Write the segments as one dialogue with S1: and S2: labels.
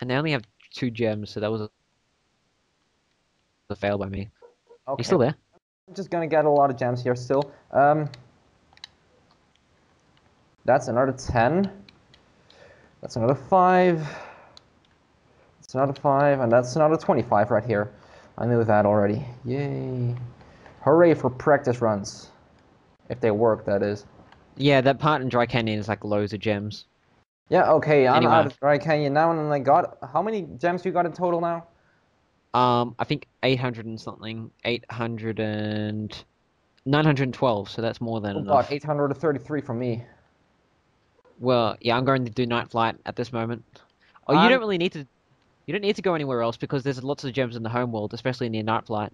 S1: and they only have two gems, so that was a, fail by me.
S2: Okay.
S1: You still there?
S2: I'm just gonna get a lot of gems here still. Um, that's another 10. That's another 5. That's another 5, and that's another 25 right here. I knew that already. Yay. Hooray for practice runs. If they work, that is.
S1: Yeah, that part in Dry Canyon is like loads of gems.
S2: Yeah, okay, I'm
S1: Anyway.
S2: out of Dry Canyon now, and I got... How many gems you got in total now?
S1: Um, I think 800 and something, 800 and 912. So that's more than
S2: Oh
S1: enough.
S2: god, 833 from me.
S1: Well, yeah, I'm going to do night flight at this moment. Oh, you don't really need to. You don't need to go anywhere else because there's lots of gems in the home world, especially near night flight.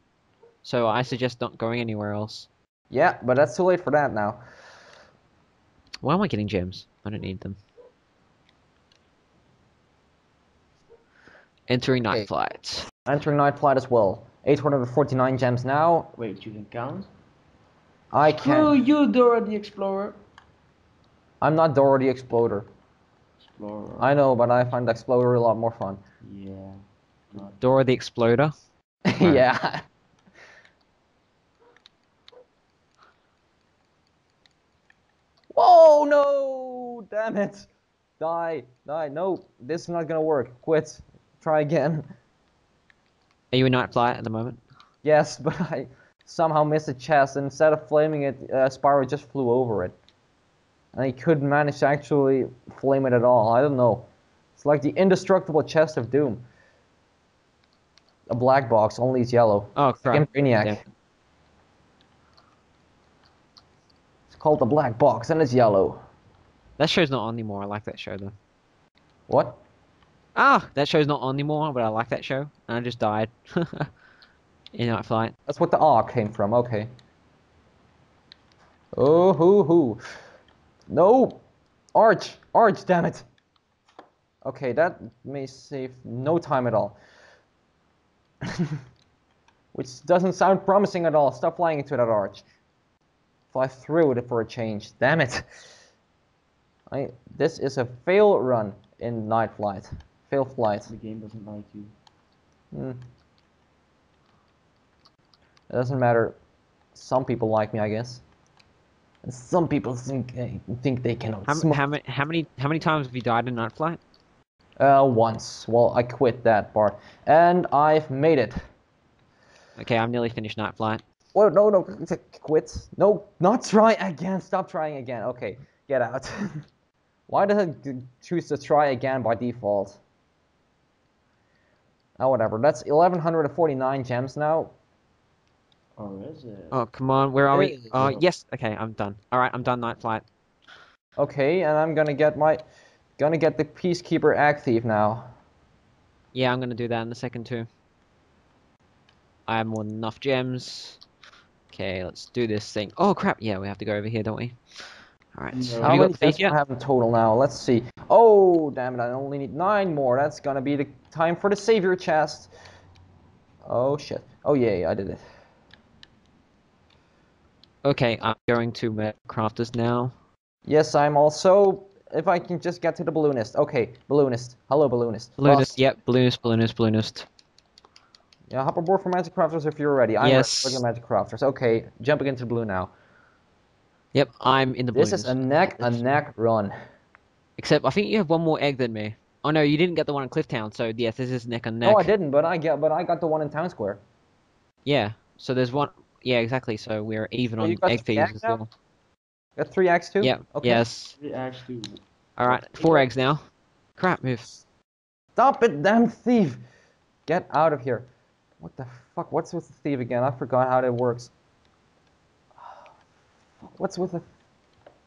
S1: So I suggest not going anywhere else.
S2: Yeah, but that's too late for that now.
S1: Why am I getting gems? I don't need them. Entering night
S2: Okay.
S1: flight.
S2: Entering Night Flight as well. 849 gems now.
S3: Wait, you can count?
S2: I
S3: Screw
S2: can.
S3: you, Dora the Explorer.
S2: I'm not Dora the Exploder.
S3: Explorer.
S2: I know, but I find the Exploder a lot more fun.
S3: Yeah. Not
S1: Dora the Exploder.
S2: yeah. Whoa, no! Damn it! Die, die. No, this is not gonna work. Quit. Try again.
S1: Are you in night flight at the moment?
S2: Yes, but I somehow missed a chest. and Instead of flaming it, uh, Spyro just flew over it. And he couldn't manage to actually flame it at all. I don't know. It's like the indestructible chest of doom. A black box, only it's yellow.
S1: Oh
S2: Like
S1: crap!
S2: Brainiac.
S1: Yeah.
S2: It's called the black box and it's yellow.
S1: That show's not on anymore. I like that show though.
S2: What?
S1: Ah, that show's not on anymore, but I like that show, and I just died in night flight.
S2: That's what the R came from, okay. Oh, hoo, hoo. No! Arch! Arch, damn it! Okay, that may save no time at all. Which doesn't sound promising at all. Stop flying into that arch. Fly through it for a change. Damn it! I, this is a fail run in night flight. Fail flight.
S3: the game doesn't like you.
S2: Hmm. It doesn't matter. Some people like me, I guess. And some people think eh, think they can
S1: How, how, many, how many how many times have you died in night flight?
S2: Uh, once. Well, I quit that part, and I've made it.
S1: Okay, I'm nearly finished night flight.
S2: Well, no, no, quit. No, not try again. Stop trying again. Okay, get out. Why does it choose to try again by default? Oh, whatever. That's 1149 gems now.
S3: Or is it?
S1: Oh come on, where are we?
S2: Hey.
S1: Oh uh, yes, okay, I'm done. All right, I'm done night flight.
S2: Okay, and I'm gonna get my, gonna get the Peacekeeper Ag Thief now.
S1: Yeah, I'm gonna do that in a second too. I have more than enough gems. Okay, let's do this thing. Oh crap! Yeah, we have to go over here, don't we? All right.
S3: No.
S1: Have
S2: How
S1: you
S2: many
S1: got the
S2: do I have in total now? Let's see. Oh, damn it! I only need nine more. That's gonna be the time for the Savior chest. Oh shit! Oh yay! I did it.
S1: Okay, I'm going to uh, crafters now.
S2: Yes, I'm also. If I can just get to the balloonist. Okay, balloonist. Hello, balloonist.
S1: Balloonist,
S2: Boss.
S1: yep, balloonist, balloonist, balloonist.
S2: Yeah, hop aboard for Magic Crafters if you're ready. I'm
S1: Yes.
S2: ready for Magic Crafters. Okay, jumping into blue now.
S1: Yep, I'm in the
S2: This is a neck a neck run.
S1: Except I think you have one more egg than me. Oh no, you didn't get the one in Clifftown, so yes, this is neck and neck.
S2: No, I didn't, but I get, but I got the one in Town Square.
S1: Yeah, so there's one. Yeah, exactly. So we're even
S2: So
S1: on
S2: you got
S1: egg
S2: three
S1: thieves
S2: eggs
S1: as
S2: now?
S1: well.
S2: Got three X too.
S1: Yeah.
S2: Okay.
S1: Yes.
S3: It actually.
S1: All right. Four eggs now. Crap, move.
S2: Stop it, damn thief! Get out of here. What the fuck? What's with the thief again? I forgot how that works. What's with the?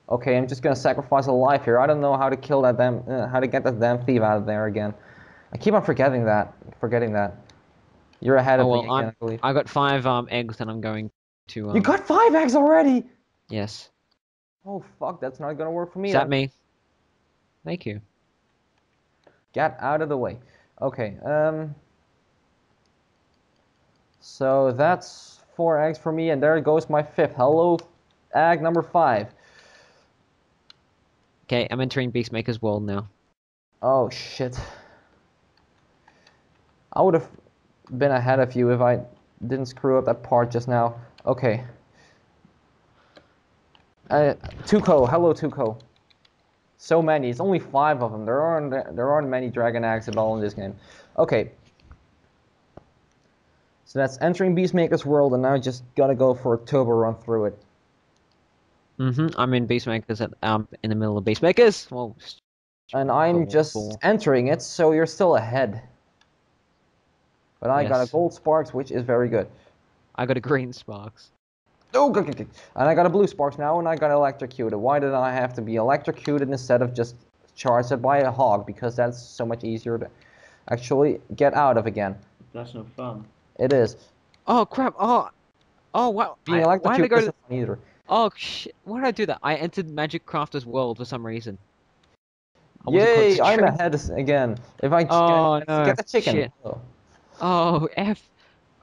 S2: Okay, I'm just gonna sacrifice a life here. I don't know how to kill that damn, uh, how to get that damn thief out of there again. I keep on forgetting that. Forgetting that. You're ahead of
S1: Oh
S2: me
S1: well,
S2: again, I believe.
S1: I got five um eggs, and I'm going to. Um,
S2: You got five eggs already.
S1: Yes.
S2: Oh fuck, that's not gonna work for me.
S1: Is that me? Thank you.
S2: Get out of the way. Okay, um. So that's four eggs for me, and there goes my fifth. Hello, egg number five.
S1: Okay, I'm entering Beastmaker's world now.
S2: Oh shit. I would have been ahead of you if I didn't screw up that part just now. Okay. Uh, Tuco, hello Tuco. So many. It's only five of them. There aren't there aren't many dragon eggs at all in this game. Okay. So that's entering Beastmaker's world, and now I just gotta go for a turbo run through it.
S1: Hmm I'm in Beastmakers at um in the middle of Beastmakers. Well,
S2: And I'm just
S1: for-
S2: entering it, so you're still ahead. But I got a gold sparks, which is very good.
S1: I got a green sparks.
S2: Oh, good, good, good. And I got a blue sparks now, and I got electrocuted. Why did I have to be electrocuted instead of just charged by a hog? Because that's so much easier to actually get out of again.
S3: That's no fun.
S2: It is.
S1: Oh crap! Oh, oh wow!
S2: Being
S1: I, why did I
S2: electrocuted
S1: go to?
S2: isn't fun either.
S1: Oh shit! Why did I do that? I entered Magic Crafter's world for some reason. I
S2: Yay, I'm ahead again. If I just
S1: Oh,
S2: get,
S1: no,
S2: get the chicken. Oh.
S1: Oh f.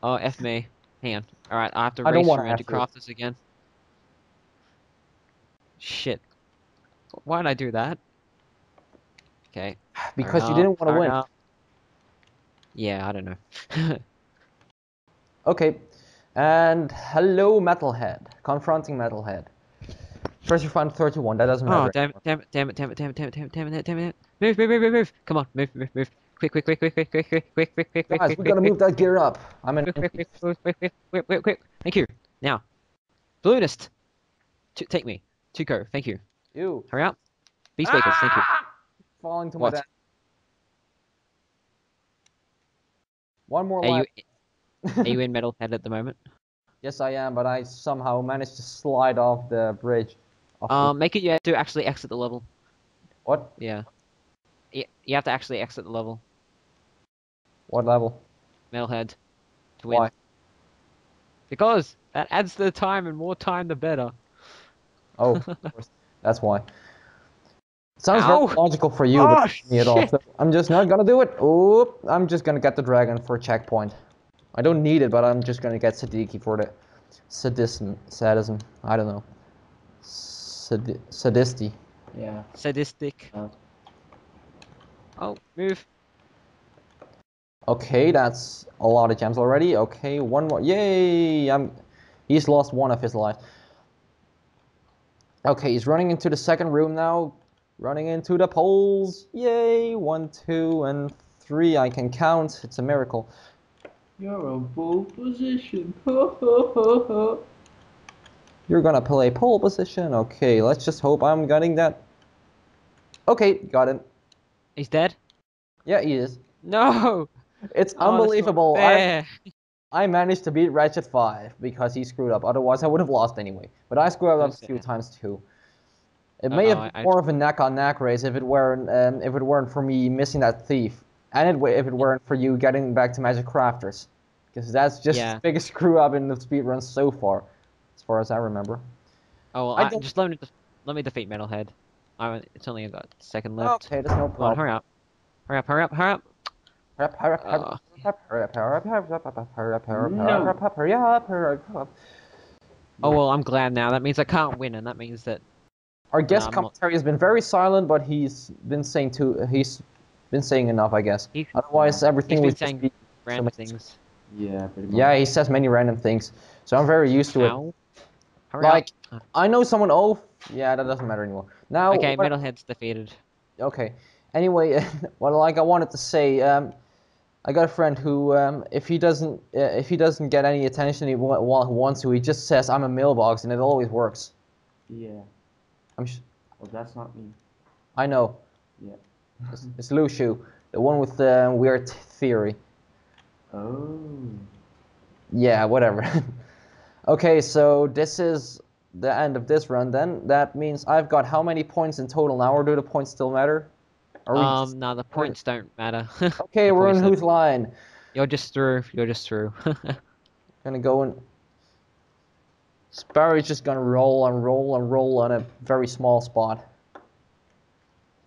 S1: Oh f me. Hang on. All right, I have to
S2: I don't
S1: race through Magic Crafters again. Shit. Why did I do that? Okay.
S2: Because you didn't want to win.
S1: up. Yeah, I don't know.
S2: Okay. And hello, Metalhead. Confronting Metalhead. First you find 31, that doesn't
S1: oh
S2: matter.
S1: damn it! Damn it! Damn it! Damn it! Damn it! Damn it! Damn it! Damn it! Damn it! Move! Move! Move! Move! Move! Come on! Move! Move! Move! Quick! Quick! Quick! Quick! Quick! Quick! Quick! Quick! Quick! Quick! Quick!
S2: Guys,
S1: quick,
S2: we gotta
S1: quick,
S2: move that gear up. I'm in.
S1: quick, quick, quick, quick, quick, quick, quick, quick, quick. Thank you. Now, balloonist, T- take me. Tuco, thank you.
S2: You.
S1: Hurry up. Beast Makers, thank you.
S2: Falling to
S1: What?
S2: my death. One more
S1: Are you
S2: lap.
S1: Are you in Metalhead at the moment?
S2: yes, I am, but I somehow managed to slide off the bridge. Off the-
S1: Um, make it yeah to actually exit the level.
S2: what?
S1: Yeah. Y- You have to actually exit the level.
S2: What level?
S1: Metalhead. To win.
S2: Why?
S1: Because that adds to the time and more time the better.
S2: Oh, of course. That's why. Sounds
S1: Ow.
S2: very logical for you,
S1: Oh,
S2: but not me at all. So I'm just not gonna do it. Oop! I'm just gonna get the dragon for a checkpoint. I don't need it, but I'm just gonna get Sadiki for the sadism. Sadism. I don't know. Sadi- sadisti.
S3: Yeah.
S1: Sadistic.
S3: Uh,
S1: Oh, move.
S2: Okay, that's a lot of gems already. Okay, one more. Yay! I'm. He's lost one of his life. Okay, he's running into the second room now. Running into the poles. Yay! One, two, and three. I can count. It's a miracle.
S3: You're on pole position. Ho ho ho ho.
S2: You're gonna play pole position. Okay, let's just hope I'm getting that. Okay, got him.
S1: He's dead.
S2: Yeah, he is.
S1: No.
S2: It's
S1: Oh,
S2: unbelievable. I. I managed to beat Ratchet 5 because he screwed up. Otherwise, I would have lost anyway. But I screwed up
S1: So
S2: a few times too. It may have been
S1: I- I-
S2: more of a neck on neck race if it weren't um, if it weren't for me missing that thief, and it, if it weren't for you getting back to Magic Crafters, because that's just
S1: Yeah.
S2: the biggest screw up in the speedrun so far, as far as I remember.
S1: Oh, well,
S2: I
S1: I just let me let me defeat Metalhead. I it's only got a second left.
S2: Okay, there's no
S1: Come on,
S2: problem.
S1: hurry up. Hurry up, hurry up, hurry up.
S2: Hurry up, hurry up, hurry
S1: Uh.
S2: up, hurry up, hurry up, hurry up, hurry up, hurry up, hurry up, hurry up,
S3: No.
S2: hurry up, hurry up, hurry up, hurry up.
S1: Oh well, I'm glad now. That means I can't win, and that means that
S2: Our guest commentary has been very silent, but he's been saying too. He's been saying enough, I guess.
S1: He's-
S2: Otherwise, everything
S1: been
S2: would just
S1: saying
S2: be.
S1: random
S2: much-
S1: things.
S3: Yeah, pretty much.
S2: Yeah, he says many random things, so I'm very used to it.
S1: Ow. Hurry
S2: Like,
S1: up.
S2: I know someone. Oh, yeah, that doesn't matter anymore. Now,
S1: Okay,
S2: what-
S1: Metalhead's defeated.
S2: Okay. Anyway, what like I wanted to say, um, I got a friend who, um, if he doesn't, uh, if he doesn't get any attention he wa- wa- wants to, he just says, "I'm a mailbox," and it always works.
S3: Yeah.
S2: I'm. Sh-
S3: Well, that's not me.
S2: I know.
S3: Yeah.
S2: It's, it's Lushu, the one with the weird theory.
S3: Oh.
S2: Yeah, whatever. okay, so this is the end of this run. Then that means I've got how many points in total now, or do the points still matter? Are we just-
S1: Um, no, the points don't matter.
S2: okay,
S1: the
S2: we're in
S1: points
S2: whose line?
S1: You're just through. You're just through.
S2: Gonna go and. Spyro's just gonna roll and roll and roll on a very small spot.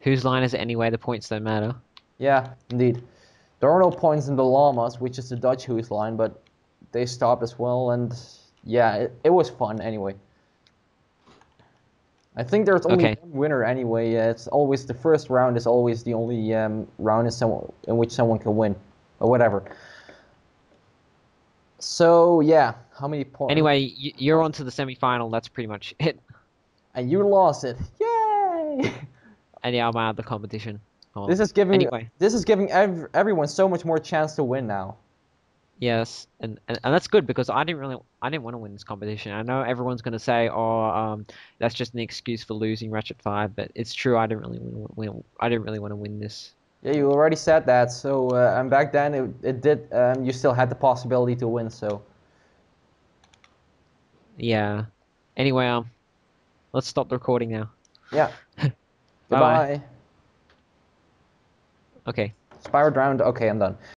S1: Whose line is it anyway? The points don't matter.
S2: Yeah, indeed. There are no points in the llamas, which is the Dutch who's line, but they stopped as well, and yeah, it, it was fun anyway. I think there's only
S1: Okay.
S2: one winner anyway. It's always the first round is always the only um, round in, some, in which someone can win. or whatever. So yeah, how many points?
S1: Anyway, you're on to the semi-final. That's pretty much it.
S2: and you lost it. Yay!
S1: And yeah, I'm out of the competition. Oh,
S2: This is giving
S1: Anyway.
S2: this is giving ev- everyone so much more chance to win now.
S1: yes, and, and and that's good because I didn't really, I didn't want to win this competition. I know everyone's gonna say, oh, um, that's just an excuse for losing Ratchet Five, but it's true. I didn't really win. win I didn't really want to win this.
S2: Yeah, you already said that. So uh, and back then it, it did. Um, you still had the possibility to win. So
S1: Yeah. Anyway, um, let's stop the recording now.
S2: yeah.
S1: Bye-bye. Okay.
S2: Spyro drowned. Okay, I'm done.